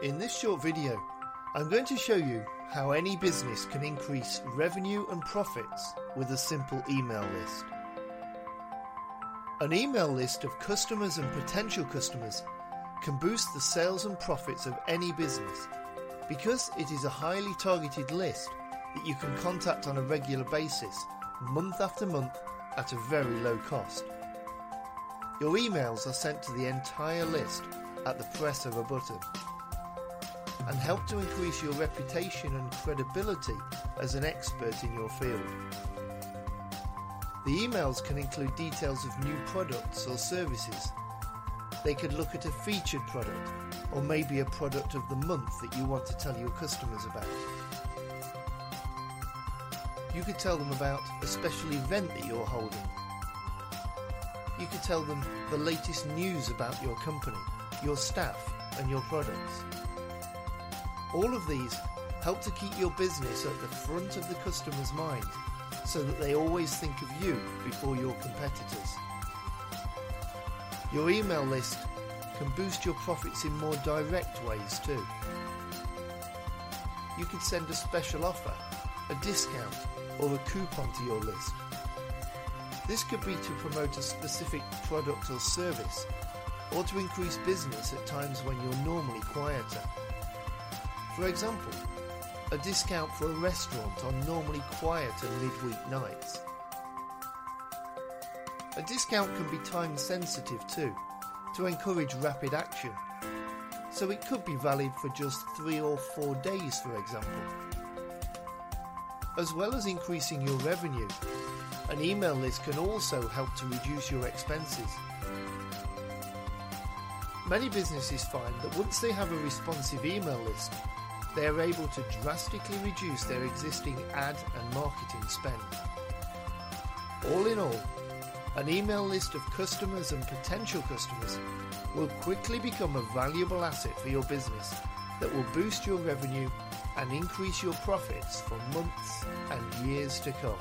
In this short video, I'm going to show you how any business can increase revenue and profits with a simple email list. An email list of customers and potential customers can boost the sales and profits of any business because it is a highly targeted list that you can contact on a regular basis, month after month, at a very low cost. Your emails are sent to the entire list at the press of a button and help to increase your reputation and credibility as an expert in your field. The emails can include details of new products or services. They could look at a featured product or maybe a product of the month that you want to tell your customers about. You could tell them about a special event that you're holding. You could tell them the latest news about your company, your staff, and your products. All of these help to keep your business at the front of the customer's mind so that they always think of you before your competitors. Your email list can boost your profits in more direct ways too. You could send a special offer, a discount, or a coupon to your list. This could be to promote a specific product or service, or to increase business at times when you're normally quieter. For example, a discount for a restaurant on normally quiet quieter midweek nights. A discount can be time sensitive too, to encourage rapid action. So it could be valid for just three or four days, for example. As well as increasing your revenue, an email list can also help to reduce your expenses. Many businesses find that once they have a responsive email list, they are able to drastically reduce their existing ad and marketing spend. All in all, an email list of customers and potential customers will quickly become a valuable asset for your business that will boost your revenue and increase your profits for months and years to come.